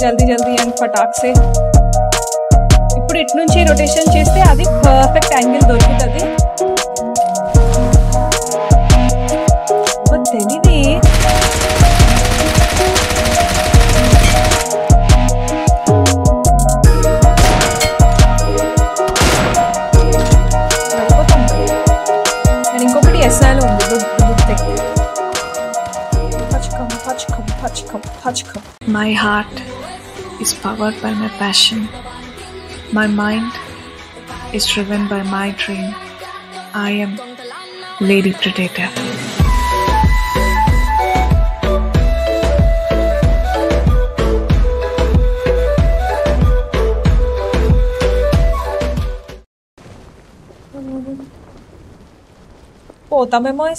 జల్దీ జల్దీ అండ్ ఫటాక్ సే ఇప్పుడు ఇటు నుంచి రొటేషన్ చేస్తే అది పర్ఫెక్ట్ యాంగిల్ దొరుకుతుంది My heart is powered by my passion. My mind is driven by my dream. I am Lady Predator. Πω, τα με μόνοι.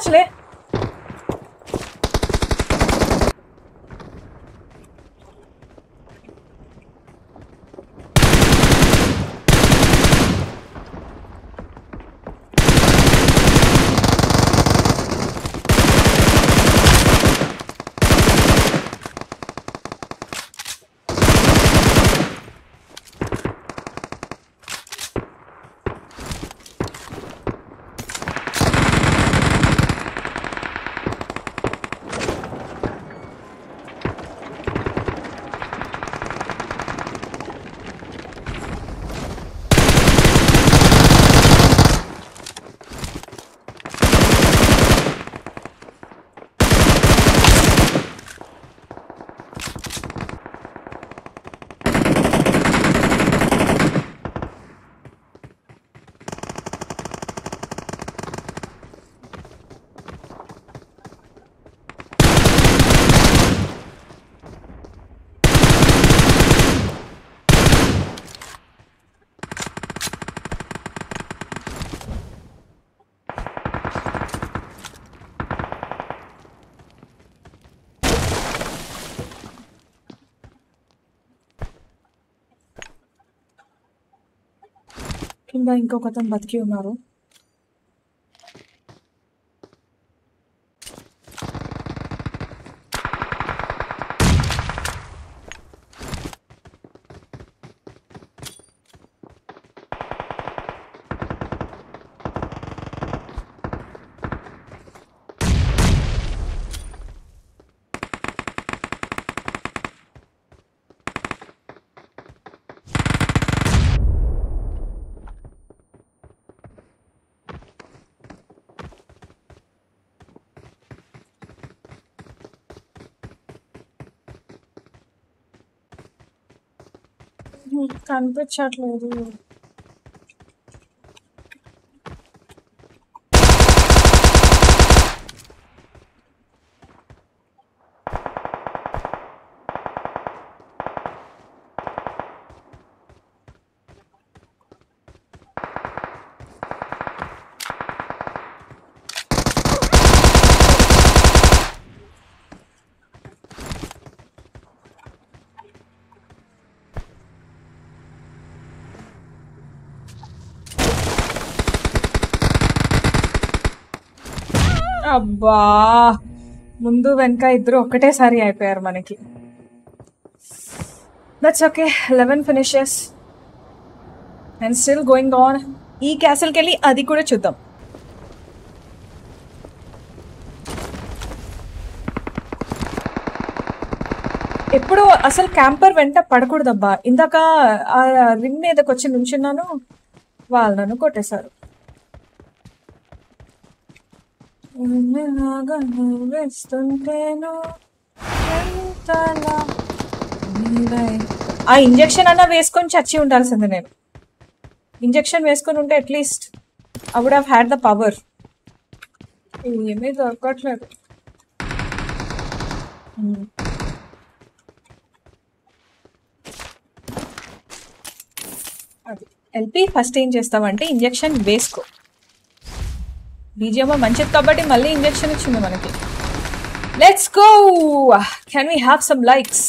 touching it. కింద ఇంకొక అతను బతికి ఉన్నారు కనిపించట్లేదు అబ్బా! ముందు వెనక ఇద్దరు ఒకటేసారి అయిపోయారు మనకి. That's okay eleven finishes and still going on ఈ క్యాసిల్కి వెళ్ళి అది కూడా చూద్దాం. ఎప్పుడు అసలు క్యాంపర్ వెంట పడకూడదబ్బా. ఇందాక ఆ రింగ్ మీదకి వచ్చి నుంచున్నాను వాళ్ళు నన్ను కొట్టేశారు. వేస్తుంటేను ఎంతలా ఆ ఇంజెక్షన్ అన్నా వేసుకొని చచ్చి ఉండాల్సింది నేను. ఇంజెక్షన్ వేసుకొని ఉంటే at least I would have had the power ఏమీ దొరకట్లేదు. Hmm. అది. ఎల్పి ఫస్ట్ ఏం చేస్తామంటే ఇంజెక్షన్ వేసుకో. బీజిఎం మంచిది కాబట్టి మళ్ళీ ఇంజెక్షన్ ఇచ్చింది మనకి let's go can we have some likes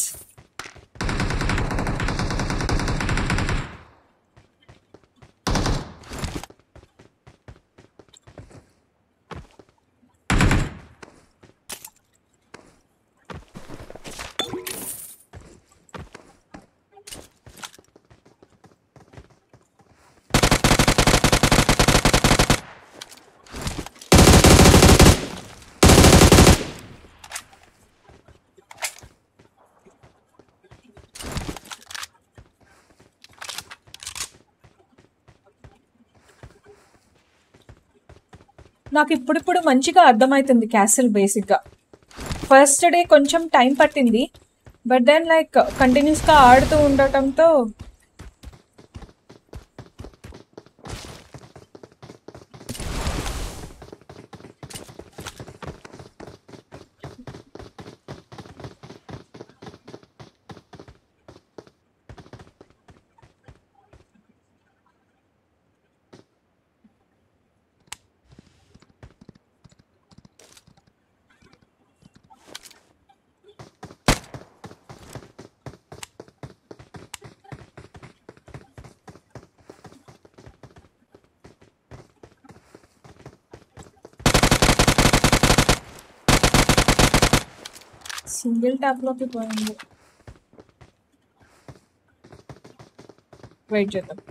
నాకు ఇప్పుడిప్పుడు మంచిగా అర్థమవుతుంది క్యాసిల్ బేసిక్గా. ఫస్ట్ డే కొంచెం టైం పట్టింది. బట్ దెన్ లైక్ కంటిన్యూస్గా ఆడుతూ ఉండటంతో സിംഗിൾ ടാപ്പിലോട്ട് പോയാൽ വെയിറ്റ് ചെയ്തു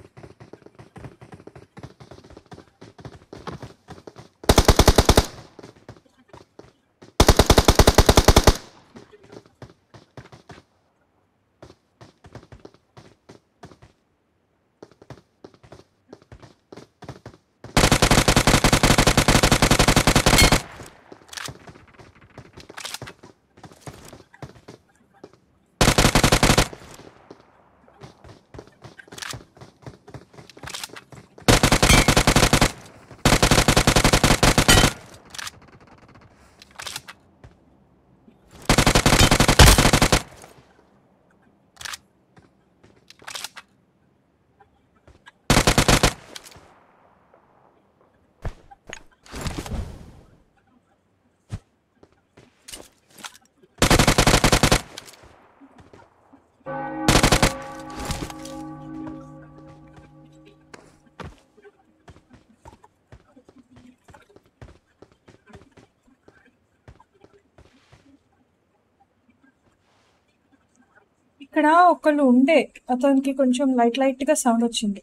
ఇక్కడ ఒకళ్ళు ఉండే అతనికి కొంచెం లైట్ లైట్గా సౌండ్ వచ్చింది.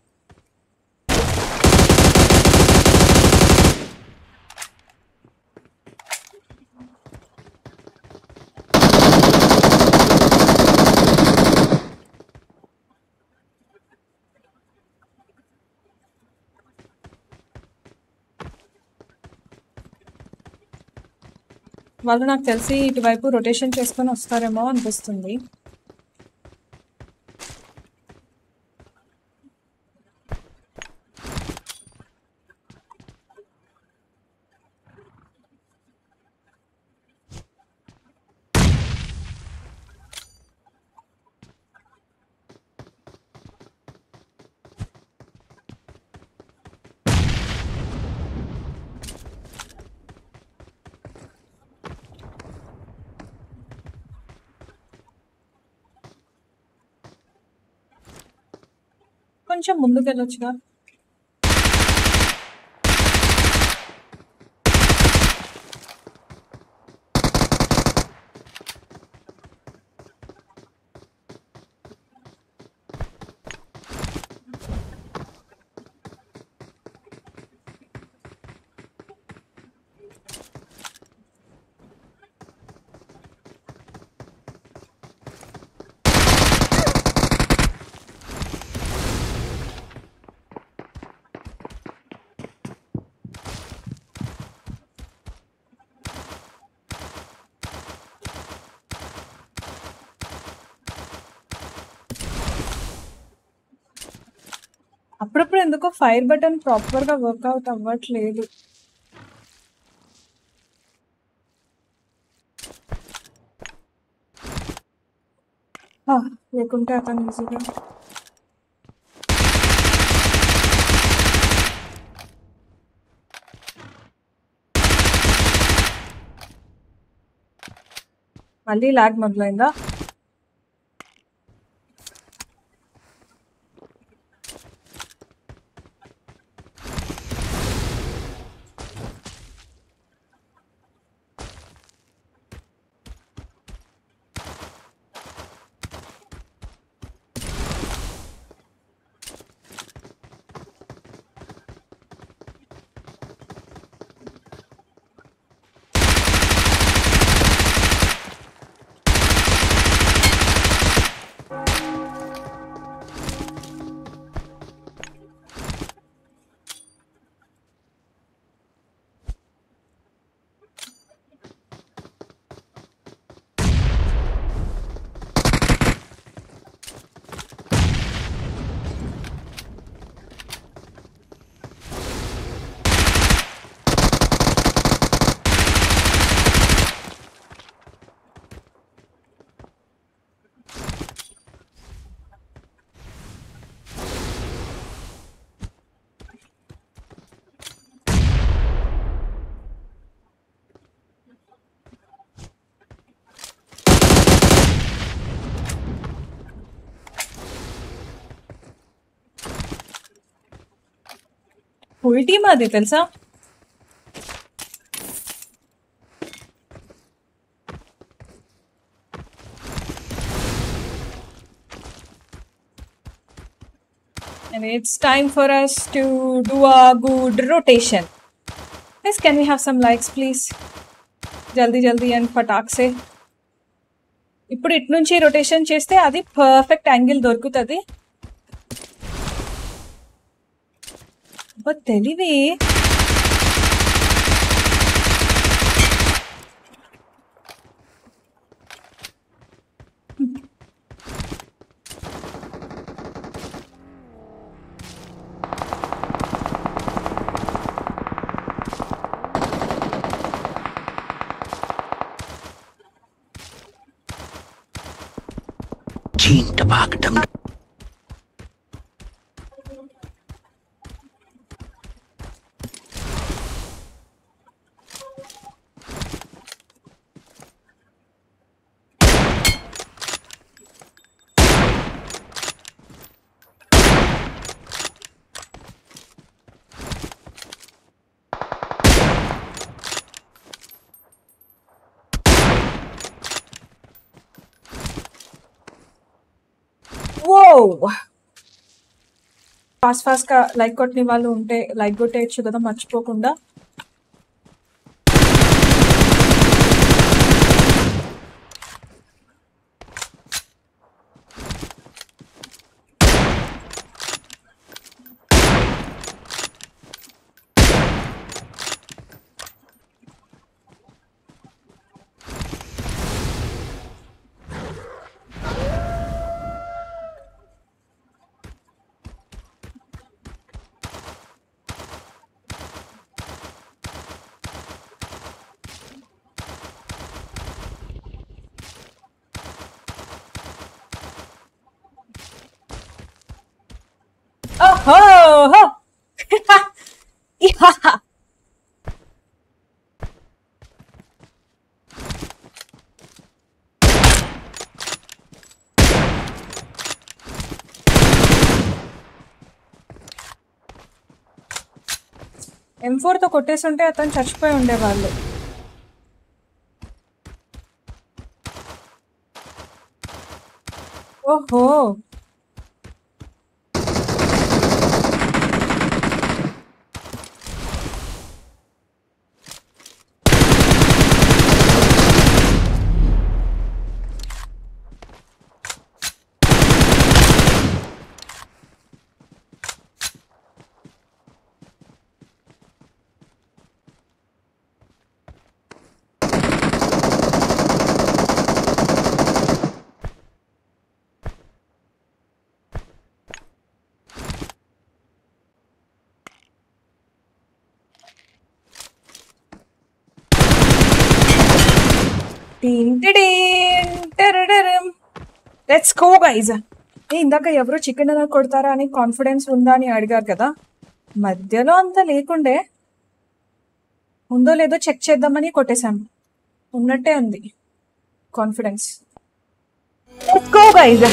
వాళ్ళు నాకు తెలిసి ఇటువైపు రొటేషన్ చేసుకొని వస్తారేమో అనిపిస్తుంది. కొంచెం ముందుకెళ్ళొచ్చుగా. అప్పుడప్పుడు ఎందుకో ఫైర్ బటన్ ప్రాపర్గా వర్కౌట్ అవ్వట్లేదు. లేకుంటే అతను ఈజీగా. మళ్ళీ లాగ్ మొదలైందా? ఫుల్ టీమ్ అది తెలుసా And it's time for us to do a good rotation. Guys, can we have some likes, please? జల్దీ జల్దీ అండ్ పటాక్ సే ఇప్పుడు ఇటు నుంచి రొటేషన్ చేస్తే అది పర్ఫెక్ట్ యాంగిల్ దొరుకుతుంది బట్ తెలివి Gene Tabakadam. ఓ ఫాస్ట్ ఫాస్ట్గా లైక్ కొట్టిన వాళ్ళు ఉంటే లైక్ కొట్టేయచ్చు కదా మర్చిపోకుండా. హో యా. ఎం తో కొట్టేస్తుంటే అతను చచ్చిపోయి ఉండేవాళ్ళు. ఓహో. లెట్స్ గో గైజ్ ఇందాక ఎవరు చికెన్ డిన్నర్ కొడతారా అని కాన్ఫిడెన్స్ ఉందా అని అడిగారు కదా. మధ్యలో అంత లేకుండే ఉందో లేదో చెక్ చేద్దామని కొట్టేశాను ఉన్నట్టే ఉంది. Confidence let's go guys